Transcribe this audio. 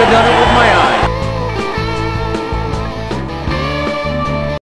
have done it with my eyes.